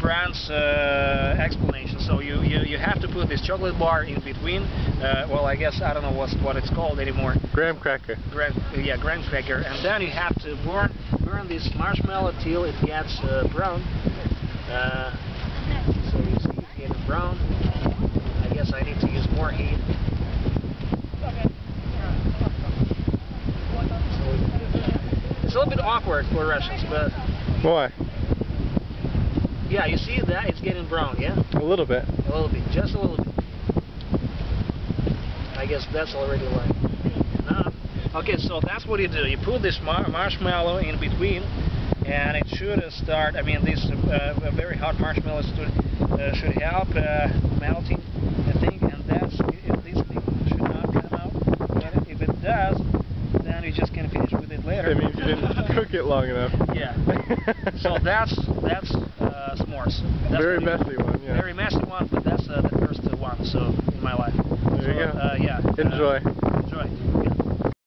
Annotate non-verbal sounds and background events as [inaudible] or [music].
brand's uh, explanation. So you, you, you have to put this chocolate bar in between. Uh, well, I guess I don't know what's, what it's called anymore. Graham cracker. Graham, yeah, graham cracker, and then you have to burn burn this marshmallow till it gets uh, brown. Uh, so you see it's getting brown. I guess I need to use more heat. It's a little bit awkward for Russians, but Why? Yeah, you see that it's getting brown, yeah, A little bit. a little bit, just a little bit. I guess that's already like enough. Okay, so that's what you do. You put this mar marshmallow in between, and it should start. I mean, this uh, very hot marshmallow should, uh, should help uh, melting the thing, and that's if this thing should not come out. But if it does, then you just can finish with it later. That means you didn't [laughs] cook it long enough. Yeah. [laughs] So that's that's uh, s'mores. That's Very messy one, yeah. Very messy one, but that's uh, the first one. So in my life. There you go. Uh, yeah. Enjoy. Uh, enjoy.